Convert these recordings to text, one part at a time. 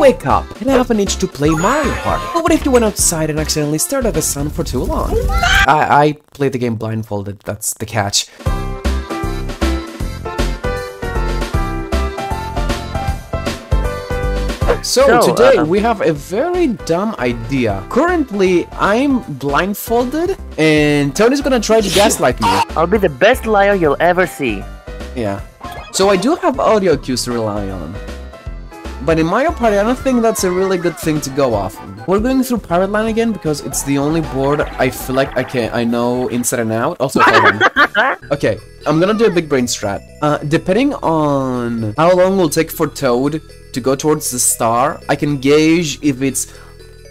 wake up and have an itch to play Mario Party. But what if you went outside and accidentally stared at the sun for too long? I, I played the game blindfolded, that's the catch. So, So, today uh, we have a very dumb idea. Currently, I'm blindfolded and Toni's gonna try to gaslight me. I'll be the best liar you'll ever see. Yeah. So I do have audio cues to rely on. But in Mario Party, I don't think that's a really good thing to go off. of. We're going through Pirate Land again because it's the only board I feel like I can I know inside and out. Also, okay, I'm gonna do a big brain strat. Uh, depending on how long it will take for Toad to go towards the star, I can gauge if it's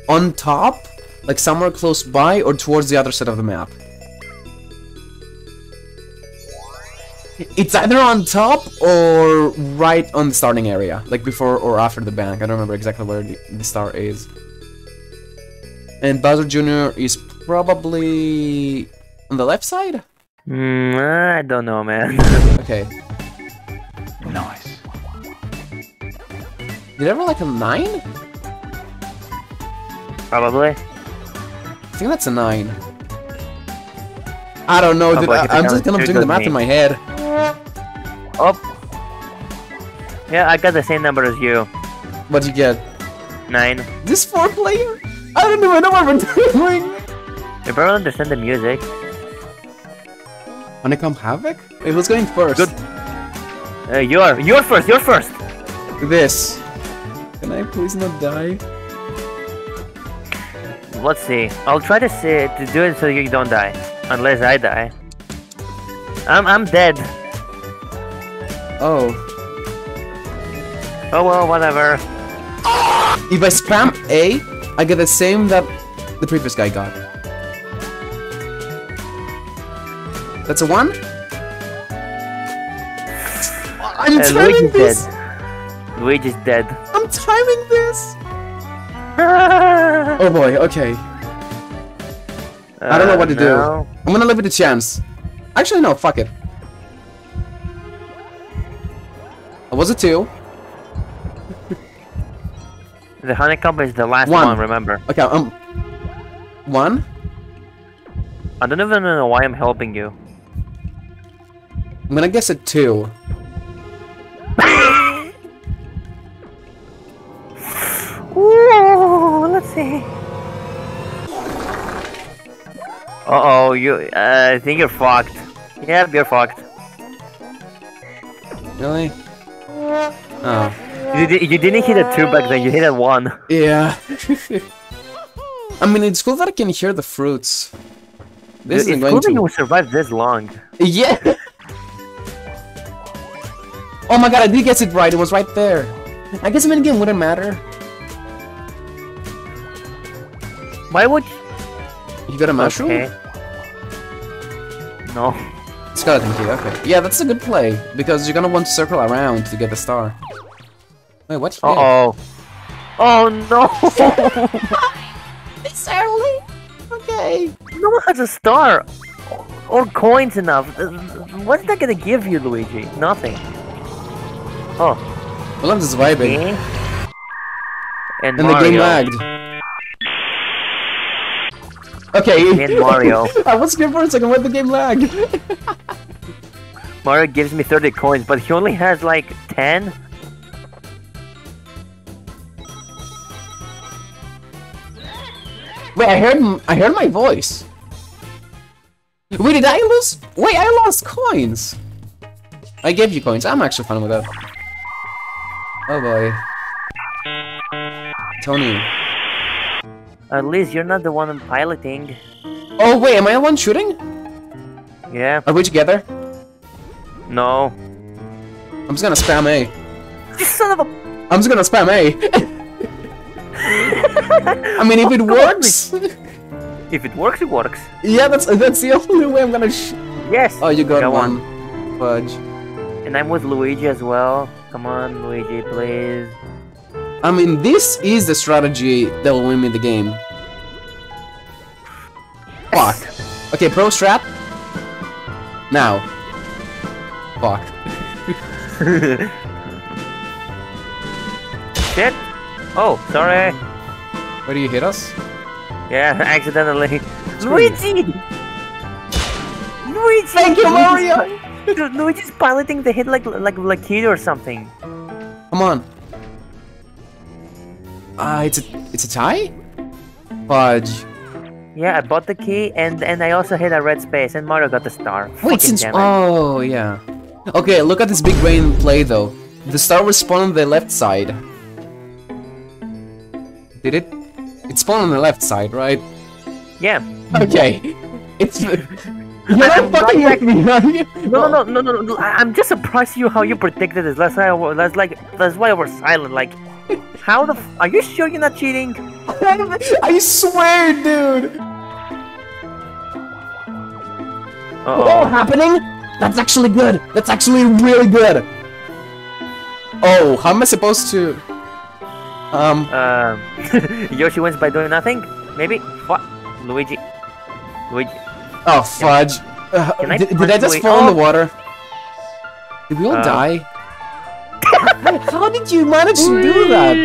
on top, like somewhere close by, or towards the other side of the map. It's either on top or right on the starting area, like before or after the bank. I don't remember exactly where the, the star is. And Bowser Jr. is probably on the left side? Hmm, I don't know, man. Okay. Nice. Did I roll like a 9? Probably. I think that's a 9. I don't know, Oh dude. I, I'm just I'm gonna too doing the math me. in my head. Oh. Yeah, I got the same number as you. What'd you get? Nine. This four player? I don't even know what we're doing! You probably understand the music. Honeycomb Havoc? Wait, who's going first? Good. Uh, you're you're first. You're first. This. Can I please not die? Let's see. I'll try to see to do it so you don't die, unless I die. I'm I'm dead. Oh. Oh well, whatever. If I spam A, I get the same that the previous guy got. That's a one? I'm Uh, timing Luigi's this! dead. Luigi's dead. I'm timing this! Oh boy, okay. I don't know what to do. Uh. I'm gonna leave it a chance. Actually, no, fuck it. Was a two. The honeycomb is the last One. one. remember. Okay, um. One? I don't even know why I'm helping you. I'm gonna guess a two. Ooh, let's see. Uh oh, you. Uh, I think you're fucked. Yep, you're fucked. Really? Oh. You, you didn't hit a two back then. You hit a one. Yeah. I mean, it's cool that I can hear the fruits. This Dude, isn't it's going cool that to. you survived this long. Yeah. oh my god, I did guess it right. It was right there. I guess a minigame wouldn't matter. Why would? You got a mushroom? Okay. No. Skeleton key. Okay. Yeah, that's a good play because you're gonna want to circle around to get the star. Wait, what? Uh oh. Oh no! It's early. Okay. no one has a star or coins enough. What's that gonna give you, Luigi? Nothing. Oh. Well, I'm just vibing. Me? And, And the game lagged. Okay. And Mario. I was scared for a second when the game lag? Mario gives me 30 coins, but he only has like 10. Wait, I heard I heard my voice. Wait, did I lose? Wait, I lost coins. I gave you coins. I'm actually fine with that. Oh boy. Toni. At least you're not the one I'm piloting. Oh wait, am I the one shooting? Yeah. Are we together? No. I'm just gonna spam A. You son of a. I'm just gonna spam A. I mean, if it works. If it works, it works. yeah, that's that's the only way I'm gonna. Sh Yes. oh, you got Got one. Fudge. And I'm with Luigi as well. Come on, Luigi, please. I mean, this is the strategy that will win me the game. Fuck. Okay, pro strap. Now. Fuck. Shit. Oh, sorry. Why do you hit us? Yeah, accidentally. Luigi! Luigi! Thank you, Mario! Luigi's piloting the hit like like like kid or something. Come on. Uh, it's a it's a tie. Fudge. Yeah, I bought the key and and I also hit a red space and Mario got the star. Wait, since oh yeah. Okay, look at this big brain play though. The star was spawned on the left side. Did it? It spawned on the left side, right? Yeah. Okay. It's. You're not fucking with me, are you? No, no, no, no, no. I'm just surprised you how you predicted this. That's why I wa- that's like that's why I was silent. Like, how the? F are you sure you're not cheating? I swear, dude. Uh Oh, oh. happening? That's actually good. That's actually really good. Oh, how am I supposed to? Um. Um, Yoshi wins by doing nothing. Maybe. What? Luigi. Luigi. Oh fudge! Uh, Can I did, did I just fall in Oh. the water? Did we all Uh. die? How did you manage to do that?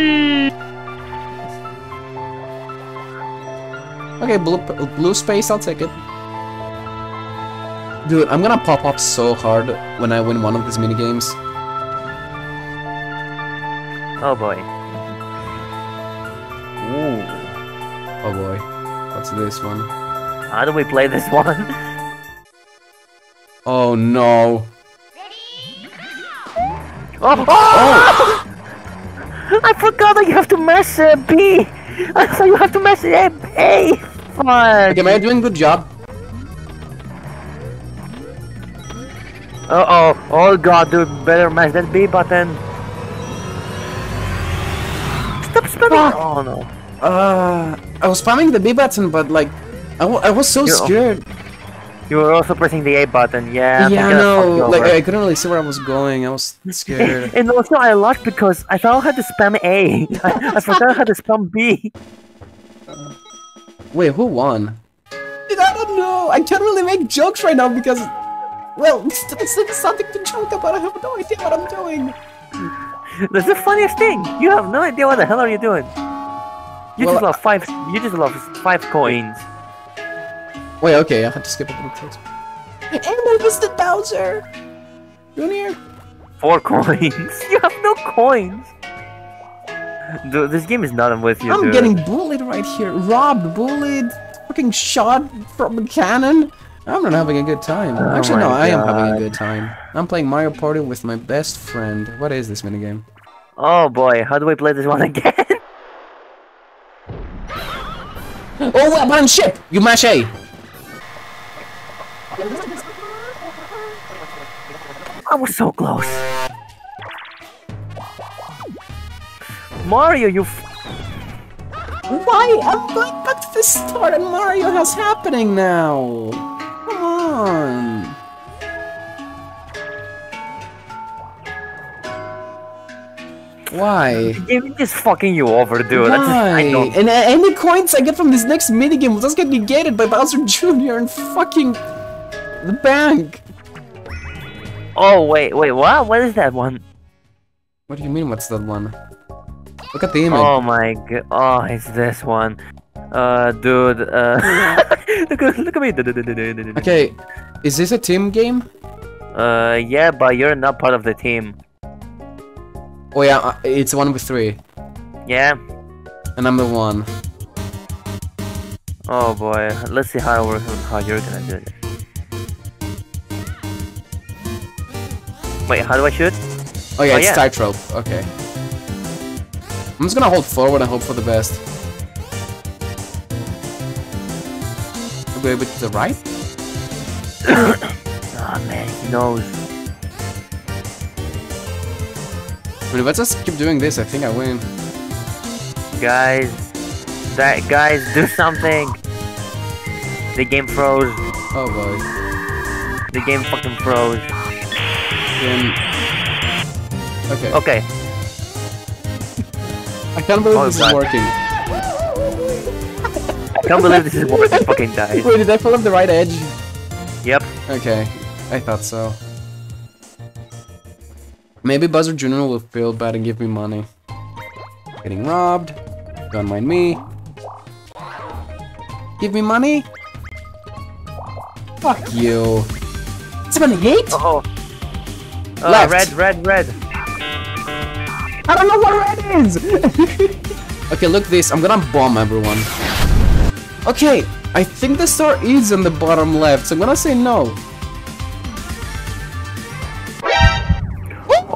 Okay, blue, blue space, I'll take it. Dude, I'm gonna pop up so hard when I win one of these mini games. Oh boy. Ooh. Oh boy, what's this one? How do we play this one? Oh no! Oh! oh! I forgot that you have to mash uh, B. I thought you have to mash A. A. Fuck. Okay, am I doing a good job? Uh oh. Oh god, dude, better mash that B button. Stop spamming. Oh no. Uh, I was spamming the B button, but like, I, I was so You're- scared. You were also pressing the A button. Yeah. Yeah, I fucked no, like. I couldn't really see where I was going. I was scared. and also I lost because I thought I had to spam A. I, I forgot I had to spam B. Wait, who won? Dude, I don't know. I can't really make jokes right now because, well, it's, it's, it's something to joke about. I have no idea what I'm doing. That's the funniest thing. You have no idea what the hell are you doing. You Well, just lost five. You just lost five coins. Wait, okay, I had to skip a little text. And I visited Bowser. Junior. Four coins. You have no coins. Dude, this game is not with you, I'm dude. getting bullied right here. Robbed, bullied, fucking shot from a cannon. I'm not having a good time. Oh Actually, no, my I am having a good time. I'm playing Mario Party with my best friend. What is this minigame? Oh boy, how do we play this one again? Oh, weapon ship! You mash A. I was so close. Mario, you. F Why? I'm going back to the start and Mario has happening now. Come on. Why? game is just fucking you over, dude. I, just, Why? I don't. And uh, any coins I get from this next minigame will just get negated by Bowser Jr. and fucking the bank. Oh wait, wait, what? What is that one? What do you mean? What's that one? Look at the image. Oh my god. Oh, it's this one. Uh, dude. Uh, look, at- look at me. Okay, is this a team game? Uh, yeah, but you're not part of the team. Oh yeah, uh, it's one with three, Yeah. and I'm the one. Oh boy. Let's see how how you're gonna do this. Wait, how do I shoot? Oh yeah, Oh, it's yeah. tightrope. Okay. I'm just gonna hold forward and hope for the best. Bit to the right? Oh man, he knows. Mean, let's just keep doing this. I think I win. Guys, that guys, do something. The game froze. Oh boy. The game fucking froze. Then... Okay. Okay. I can't believe Oh, this God. is working. I can't believe this is working. fucking dies. Wait, did I fall off the right edge? Yep. Okay, I thought so. Maybe Bowser Jr. will feel bad and give me money. Getting robbed. Don't mind me. Give me money. Fuck you. 78? Oh. Uh, Left. red, red, red. I don't know what red is! okay, look this. I'm gonna bomb everyone. Okay, I think the star is on the bottom left, so I'm gonna say no.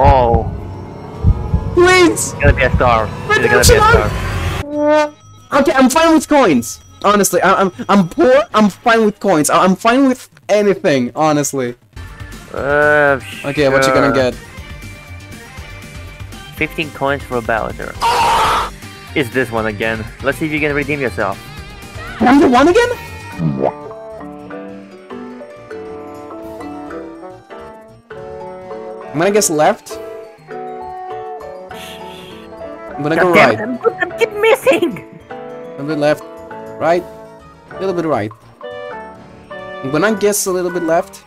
Oh. Wait! It's gonna be a star. It's gonna be a star. Okay, I'm fine with coins. Honestly, I I'm I'm poor. I'm fine with coins. I- I'm fine with anything. Honestly. Uh, Okay, what you gonna get? 15 coins for a Bowser. It's this one again. Let's see if you can redeem yourself. I'm the one again? I'm gonna guess left. I'm gonna go God damn right. it, I'm, I'm keep missing! A little bit left, right, a little bit right. I'm gonna guess a little bit left,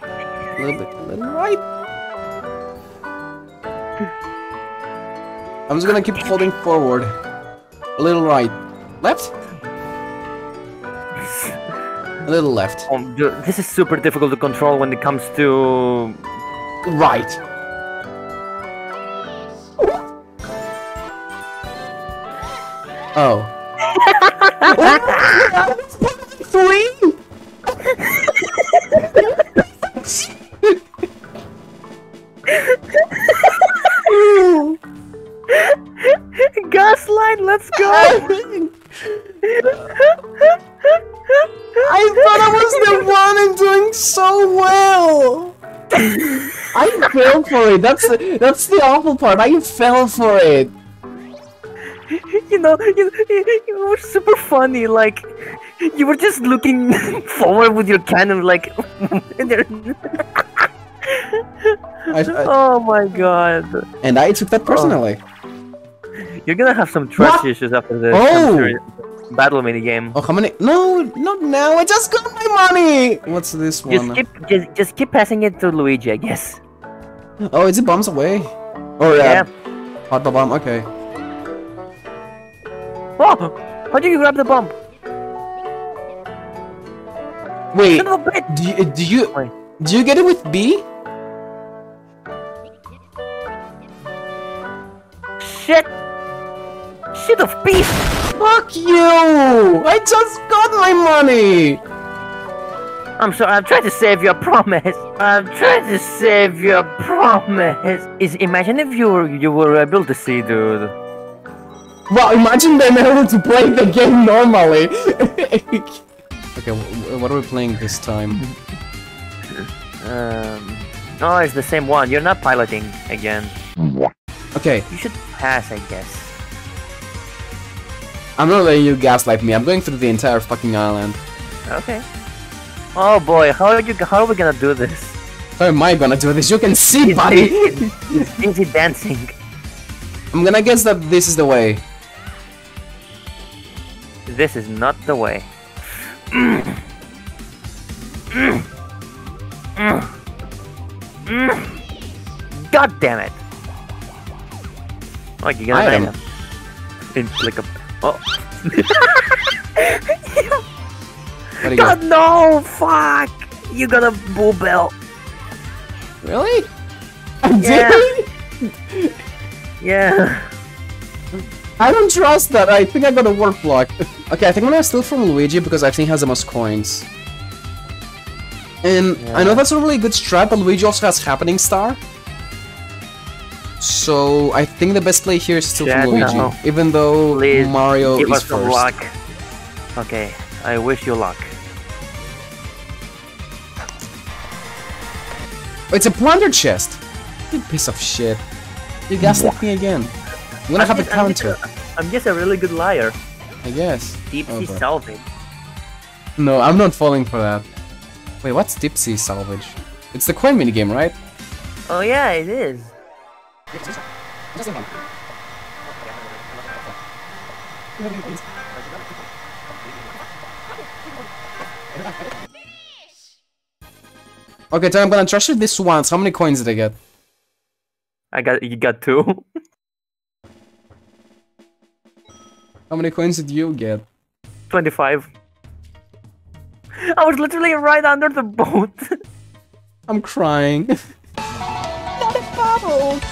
a little bit, a little right. I'm just gonna keep holding forward, a little right, left, a little left, oh, dude, this is super difficult to control when it comes to... right. Oh. let's go! I thought I was the one and doing so well. I fell for it. That's that's the awful part. I fell for it. you know, you, you, you were super funny. Like, you were just looking forward with your cannon, like. I, I, oh my god. and I took that personally. Oh. You're gonna have some trust What? issues after this. Oh! Battle mini game. Oh, how many? No, not now. I just got my money. What's this Just one? keep, just, just keep passing it to Luigi, I guess. Oh, is it bombs away? Oh Yeah. uh, hot bomb? Okay. Oh! How did you grab the bomb? Wait. Son of a bitch! Do you do you Wait. do you get it with B? Shit! Shit of beef! Fuck you! I just got my money. I'm sorry, I'm trying to save your promise. I'm trying to save your promise. Is imagine if you were you were able to see, dude. Well, imagine them able to play the game normally. okay, what are we playing this time? Um, oh, it's the same one. You're not piloting again. Okay, You should pass, I guess. I'm not letting you gaslight me. I'm going through the entire fucking island. Okay. Oh boy, how are you? How are we gonna do this? How am I gonna do this? You can see, buddy. It's easy dancing. I'm gonna guess that this is the way. This is not the way. God damn it! Oh, you gotta in like a oh. What do you God no! Fuck! You got a Boo Bell. got? Really? I Yeah. did? Yeah. I don't trust that. I think I got a warp block. okay, I think I'm gonna steal from Luigi because I think he has the most coins. And I know that's a really good strat, but Luigi also has Happening Star. So I think the best play here is still Luigi, no. even though Please, Mario Give is us some first. luck. Okay, I wish you luck. It's a plunder chest. You piece of shit. You gaslit me again. I'm gonna have a just- I'm just counter, I'm just a really good liar. I guess. Deep Oh, salvage. No, I'm not falling for that. Wait, what's Deep Sea Salvage? It's the coin minigame, right? Oh yeah, it is. Okay, then I'm gonna trash it this once. How many coins did I get? I got you got two. How many coins did you get? 25. I was literally right under the boat. I'm crying.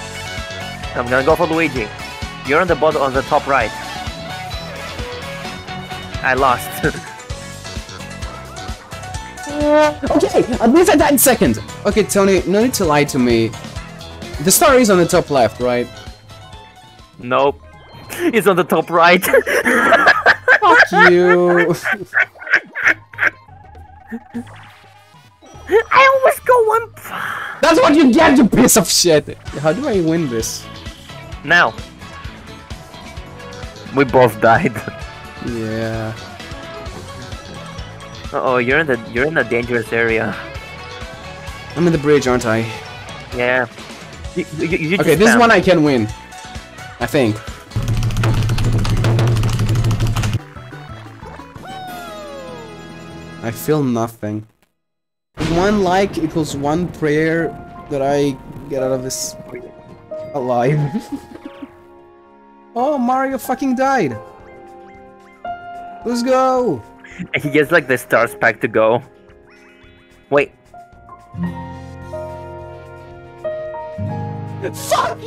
I'm gonna go for Luigi. You're on the bottom on the top right. I lost. okay, uh, at least I died second. Okay, Toni, no need to lie to me. The star is on the top left, right? nope. It's on the top right. Fuck you. I always go one. That's what you get, you piece of shit. How do I win this? Now. We both died. Yeah. Uh oh, you're in the you're in a dangerous area. I'm in the bridge, aren't I? Yeah. You, you, you Okay, this is one I can win. I think. I feel nothing. One like equals one prayer that I get out of this alive. oh, Mario fucking died. Let's go. He gets like the stars pack to go. Wait. Fuck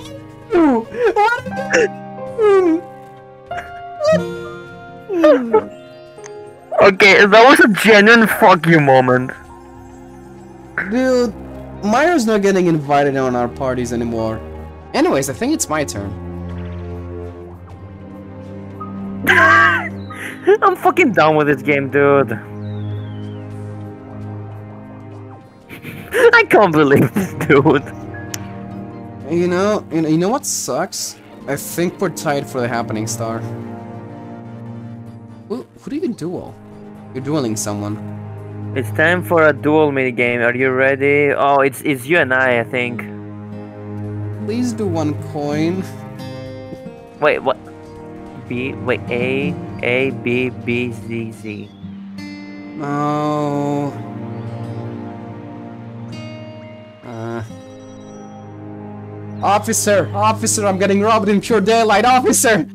you! What Okay, that was a genuine fuck you moment. Dude, Mario's not getting invited on our parties anymore. Anyways, I think it's my turn. I'm fucking done with this game, dude. I can't believe this dude. You know, you know, you know what sucks? I think we're tied for the happening star. Who, who do you duel? You're dueling someone. It's time for a duel minigame. Are you ready? Oh, it's it's you and I, I think. Please do one coin. Wait, what? B. Wait, A, A, B, B, Z, Z. No. Uh. Officer! Officer, I'm getting robbed in pure daylight! Officer!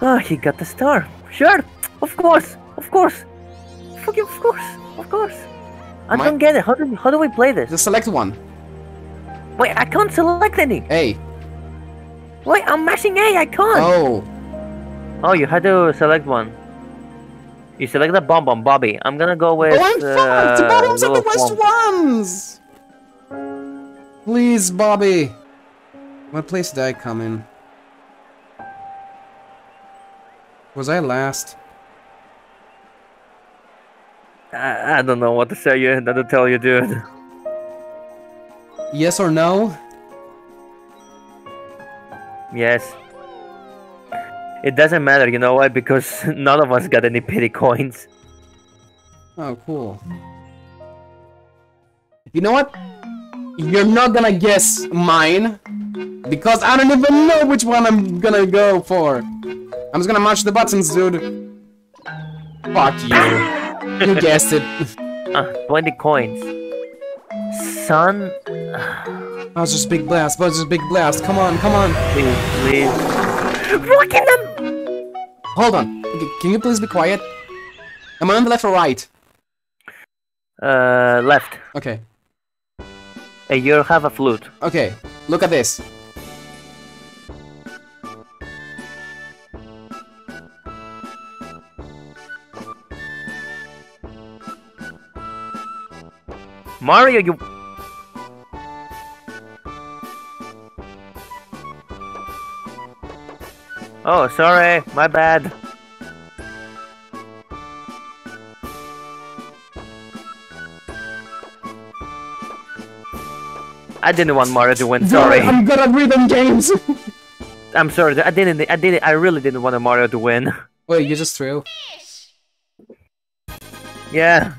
Oh, he got the star. Sure, of course, of course. Fucking, of course, of course. I My- don't get it. How do how do we play this? Just select one. Wait, I can't select any. Hey. Wait, I'm mashing A. I can't. Oh. Oh, you had to select one. You select the bomb bomb, Bobby. I'm gonna go with. Oh, I'm fucked! uh, Bottoms are the worst ones! Please, Bobby. What place did I come in? Was I last? I, I don't know what to say you, not to tell you, dude. Yes or no? Yes. It doesn't matter, you know why? Because none of us got any pity coins. Oh, cool. You know what? You're not gonna guess mine. Because I don't even know which one I'm gonna go for. I'm just gonna mash the buttons, dude. Fuck you. You guessed it. Ah, 20 coins. Son, Bowser's Big Blast, Bowser's Big Blast. Come on, come on. please, please. Them! Hold on. Okay, Can you please be quiet? Am I on the left or right? Uh, left. Okay. Hey, you have a flute. Okay. Look at this. Mario, you. Oh, sorry, my bad. I didn't want Mario to win. Sorry, I'm good at rhythm games. I'm sorry. I didn't. I didn't. I really didn't want Mario to win. Wait, you just threw? Yeah.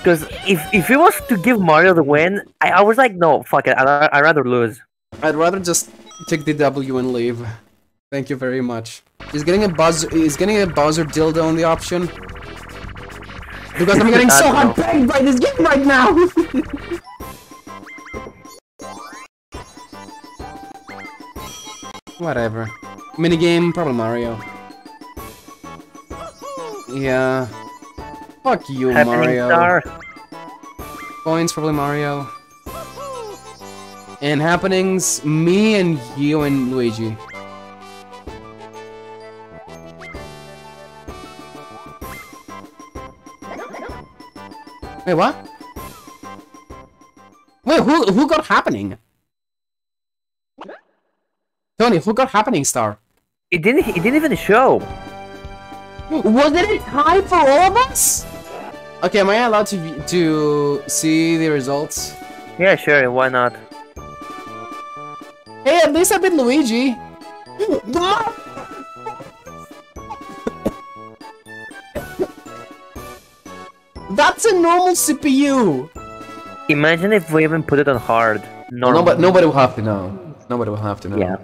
Because if if it was to give Mario the win, I, I was like, no, fuck it. I I rather lose. I'd rather just take the W and leave. Thank you very much. He's getting a buzz. He's getting a Bowser dildo on the option. Because I'm getting so hard by this game right now. Whatever. Minigame, probably Mario. Yeah. Fuck you, Happening Mario. star. Coins, probably Mario. And happenings, me and you and Luigi. Wait, what? Wait, who who got happening? Toni, who got happening star? It didn't. It didn't even show. Was it a tie for all of us? Okay, am I allowed to to see the results? Yeah, sure. Why not? Hey, at least I beat Luigi. That's a normal CPU. Imagine if we even put it on hard. Normal. No, but nobody will have to know. Nobody will have to know. Yeah.